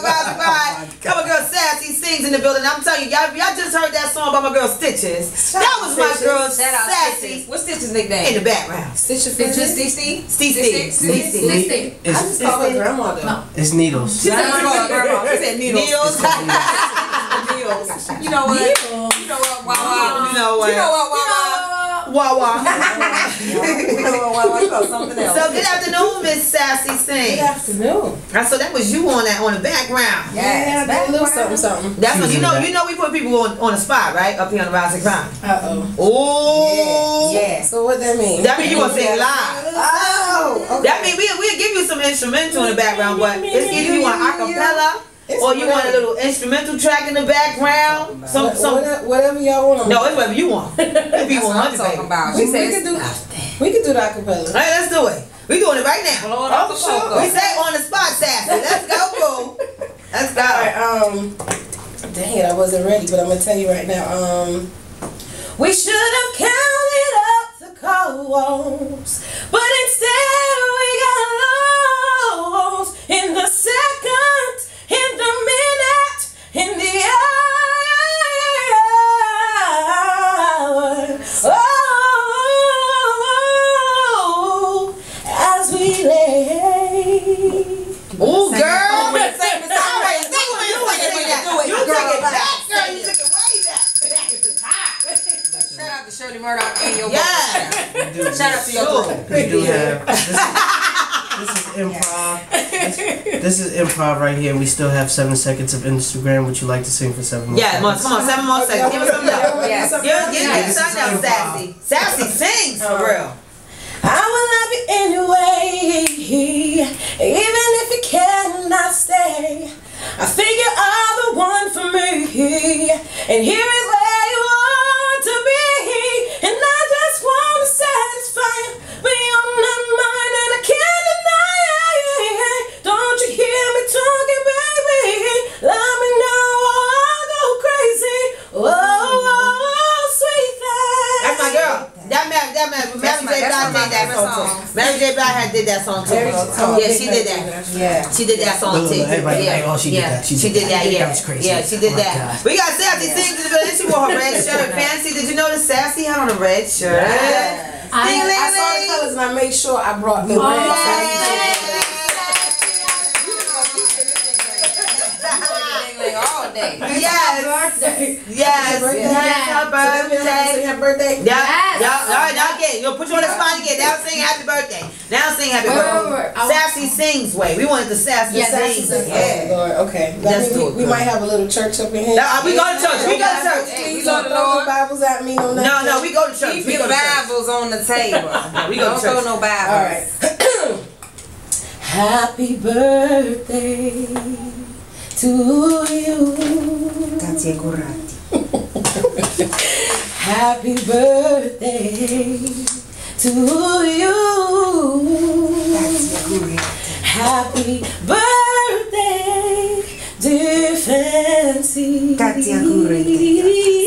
on Rise and Grind. Got my girl Sassy Singz in the building. I'm telling you, y'all, y'all just heard that song by my girl Stitches. that was my girl Shout out Sassy Stitches. What's Stitches' in the background. Stitches. Stitches. Stitches. Steve Stitches. Stitches. Stitches. I just call her grandmother. No. it's needles. She said grandma. She said needles. Needles. Needles. You know what? You know what? Wow, wow. You know what? You know what? Wow, wow. Wawa. You know what? Wow, wow. You know something else. So good afternoon, Miss Sassy Sing. Good afternoon. Ah, So that was you on that on the background. Yes. Yeah, I did a little something, something. That's what you know. the. You know we put people on, on the spot, right? Up here on the Rise and Grind. Uh oh. Oh. Yeah. So what that mean? That mean you gonna sing live. Oh. Okay. That mean we we'll give you some instrumental in the background, but it's either you want acapella It's or you want a little instrumental track in the background. Some What- some. whatever, whatever y'all want. No, it's whatever you want. If you That's want I'm talking about. we, She we says, could do we could do the acapella. All right, let's do it. We doing it right now. blow it off the sure. We say on the spot, Sassy. Let's go, boo. Let's go. Alright, um dang it, I wasn't ready, but I'm gonna tell you right now. Um We should have counted up the calls, but it, do it, You girl. took it back, girl. You took it way back. Back at the top. Shout out to Shirley Murdock and your Yeah. vocal Shout out to your Sure. we do have. This is, this is improv. This, this is improv right here. We still have seven seconds of Instagram. Would you like to sing for seven more Yeah, come on, seconds? come on, seven more seconds. Give us some love. Yes. Give, give, give This us is something else. Sassy. Sassy Singz for uh-huh. real. I will love you anyway, even if you cannot stay. I think you are the one for me, and here is Mary J. that's Blige one of my did that song too. Mary J. Blige had did that song too. Mary J- Yeah, she did that. Yeah. She did that song too. everybody yeah. oh, she did yeah. that, she She did did that. that. That Yeah. was crazy. Yeah, she did Oh my that. God. We got Sassy Singz in the building. She wore her red shirt. Fancy. Did you notice Sassy had on a red shirt? Yes. I, Ding, ding, I saw the colors and I made sure I brought the Oh, red. Birthday. Yes. birthday. Yes. Her So that means I have to birthday. sing happy birthday. Yeah, Yes. yeah, all right, now again, you'll put you on the spot again. Now sing happy birthday. Now sing happy Wait, wait, birthday. wait, wait. Sassy Singz way. We wanted the sassy Yes, sings. Sassy. Yeah. Oh, Lord, okay. That Let's do we, it, we girl. might have a little church up in here. Now, uh, we go to church. We go to church. Please we don't throw Lord. the Bibles at me. No, No, nothing. no, we go to church. Keep We go your. Bibles on the table. We go to Don't throw no Bibles. All right. Happy birthday to you. Grazie, Corrati. Happy birthday to you. Happy birthday, dear Fancy. Grazie auguri.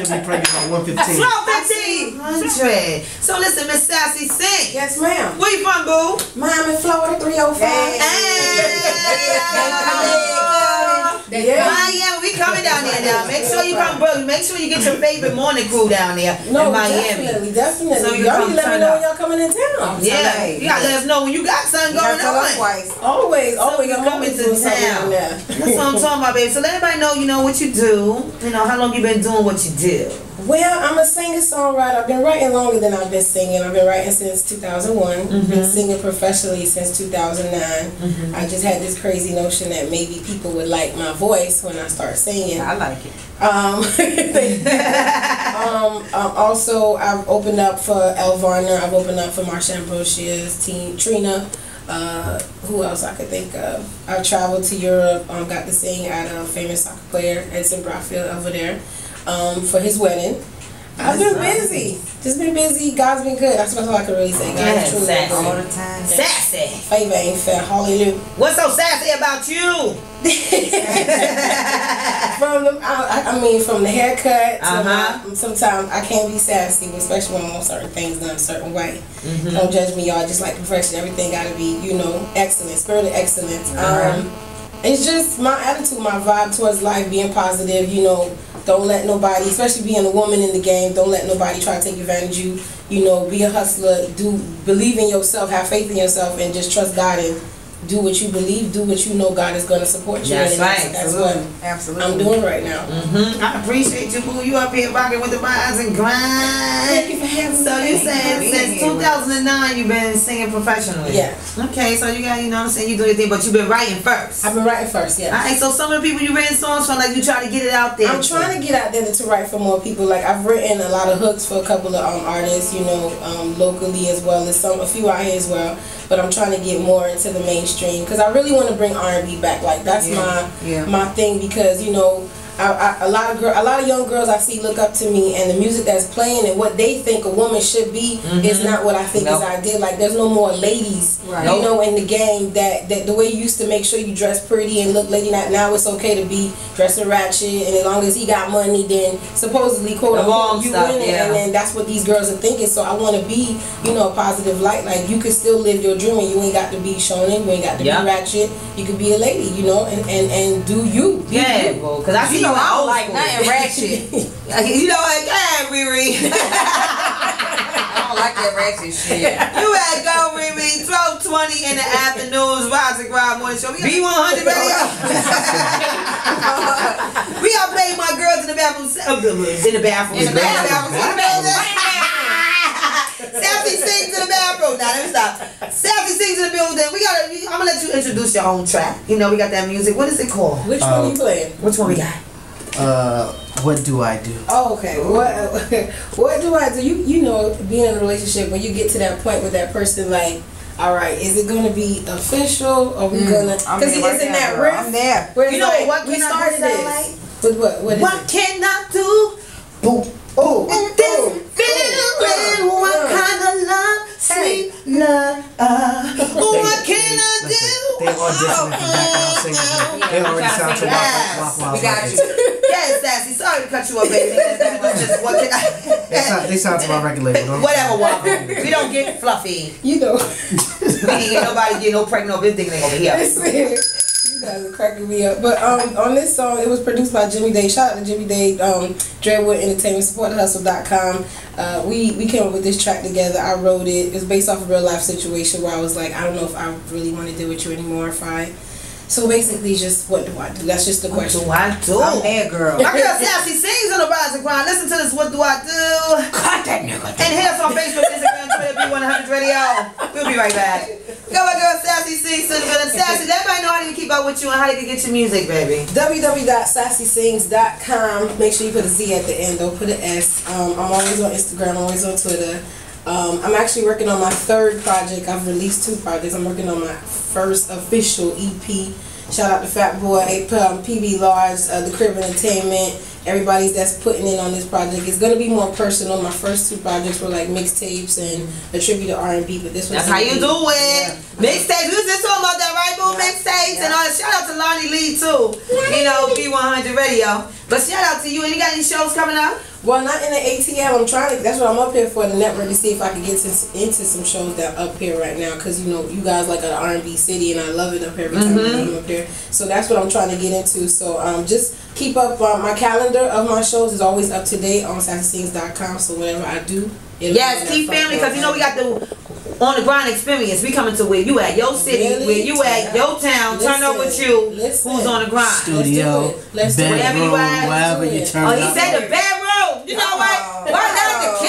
Lane. She'll be pregnant by 115. Twelve fifteen hundred. So listen, Miss Sassy sing. Yes, ma'am. Where you from, boo? Miami, Florida, 305. Hey. Miami, we coming down there now. Make sure you come, bro. Make sure you get your favorite morning crew down there No, in Miami. definitely, definitely. So you y'all need to let me know when y'all coming in town. Yeah, you gotta let us know when you got something You going gotta tell us on. twice. Always, always. you I'm come always into doing something town. there. That's what I'm talking about, baby. So let everybody know, you know, what you do. You know, how long you been doing what you do. Well, I'm a singer-songwriter. I've been writing longer than I've been singing. I've been writing since 2001. Been singing professionally since 2009. I just had this crazy notion that maybe people would like my voice when I start singing. I like it. Um, um, um, also, I've opened up for Elle Varner. I've opened up for Marsha Ambrosius team, Trina. Uh, who else I could think of? I've traveled to Europe. Um, got to sing at a famous soccer player, Edson Bradfield, over there, um, for his wedding. I've been busy. Just been busy. God's been good. That's all I can really say. God's Yes, truly sassy. been All the time. Sassy. Favor ain't fair. Hallelujah. What's so sassy about you? From the, I, I mean, from the haircut to Uh-huh. my, sometimes I can be sassy, especially when I want certain things done a certain way. Mm-hmm. Don't judge me, y'all. Just like perfection, everything got to be, you know, excellent, spirit of excellence. Uh-huh. Um, it's just my attitude, my vibe towards life, being positive. You know, don't let nobody, especially being a woman in the game, don't let nobody try to take advantage of you. You know, be a hustler. Do believe in yourself, have faith in yourself, and just trust God and do what you believe. Do what you know God is going to support you. That's right. That's, that's what Absolutely. I'm doing right now. Mm-hmm. I appreciate you, boo. You up here rocking with the rise and grind. Thank you for having me. So you Thank you for saying since 2009 you've been singing professionally? Yeah. Okay, so you got, you know what I'm saying, you do your thing, but you've been writing first. I've been writing first, yeah. Alright, so some of the people you written songs for, like you try to get it out there. I'm trying to get out there to write for more people. Like I've written a lot of hooks for a couple of um, artists, you know, um, locally as well as some a few out here as well. But I'm trying to get more into the mainstream because I really want to bring R&B back. Like that's Yeah, my yeah. my thing because you know. I, I, a lot of girl, a lot of young girls I see look up to me, and the music that's playing and what they think a woman should be is mm-hmm. not what I think Nope. is ideal. Like there's no more ladies, Right. you know, in the game that, that the way you used to make sure you dress pretty and look lady. Now, now it's okay to be dressing ratchet, and as long as he got money, then supposedly quote The unquote you stuff, winning, yeah. and then that's what these girls are thinking. So I want to be, you know, a positive light. Like you can still live your dream, and you ain't got to be shonen, you ain't got to Yeah. be ratchet. You could be a lady, you know, and and, and do you. Be Yeah, you. bro, cause I see You know, you I old don't like school. nothing ratchet. You know what? Yeah, Riri. I don't like that ratchet shit. You had go, Riri. 1220 in the afternoons. Rise and Grind Morning Show. B100 Radio. we all play my girls in the bathroom. uh, In the bathroom. In the bathroom. In the bathroom. Sassy Singz in the bathroom. Now let me stop. Sassy Singz in the building. We gotta. I'm gonna let you introduce your own track. You know we got that music. What is it called? Which Uh, one you playing? Which one we got? Uh, what do I do? Oh, okay. What what do I do? You you know, being in a relationship when you get to that point with that person, like, all right, is it gonna be official? Or we gonna? Mm, I'm Because there right it's in that girl. riff. I'm there. Where You know like, what we I started sound this. like? With what? What is What it? can I do? Boom. Oh, this oh, feeling. What oh. kind of love? Sweet love. What can I Listen, do? they auditioning for background singers. They already sound to Yes. Wop Wop We got you. Yes, Sassy. Sorry to cut you up, baby. Just what can They sound, they sound to my record label. Don't Whatever, Waffle. We don't get fluffy. You know. We ain't get nobody get no pregnant over this thing over here. you guys are cracking me up. But um, on this song, it was produced by Jimmy Day. Shout out to Jimmy Day, um, Dreadwood Entertainment, supporthustle.com. Uh, we, we came up with this track together. I wrote it. It was based off a real life situation where I was like, I don't know if I really want to deal with you anymore. If I. So basically, just what do I do? That's just the question. What question. do I do? I'm there, girl. My girl Sassy Singz on the rise and grind. Listen to this. What do I do? Cut that nigga. And hit us on Facebook, Instagram, Twitter, B100 Radio. We'll be right back. Go, my girl Sassy Singz to the. Sassy, let everybody know how they can keep up with you and how they can get your music, baby. www.sassysingz.com. Make sure you put a Z at the end. Don't put an S. Um, I'm always on Instagram. I'm always on Twitter. Um, I'm actually working on my third project. I've released two projects. I'm working on my first official EP. Shout out to Fat Boy, um, PB Large, uh, The Crib Entertainment, everybody that's putting in on this project. It's gonna be more personal. My first two projects were like mixtapes and a tribute to R&B, but this one's That's how you do it. Mixtapes. We was just talking about that, right, boo? Yeah. Mixtapes and all that. Shout out to Lonnie Lee, too. You know, B100 Radio. But shout out to you. And you got any shows coming up? Well, not in the ATL. I'm trying to. That's what I'm up here for the network to see if I can get to, into some shows that are up here right now. Cause you know you guys like an R&B city, and I love it up here every time I come up there. So that's what I'm trying to get into. So um, just keep up. Uh, my calendar of my shows is always up to date on sassysingz.com. So whatever I do, it'll be Yes, on keep family, because you know we got the on the grind experience. We coming to where you at, your city, Really? where you at, your town. Turn up with you. listen. Who's on the grind? Studio, Let's do it. Wherever you bedroom, at. wherever you Let's do turn Oh, it he up. said the bedroom. You know what? Why not the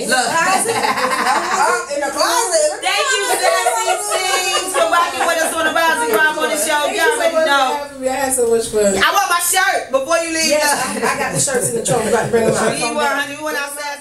Look. in the closet. Thank you, Sassy Singz, for rocking with us on the Rise and Grind on the show. You Y'all already know. I had so much fun. I want my shirt before you leave. Yes, I, got the shirts in the trunk. I'm about to bring them out. B100, we went outside.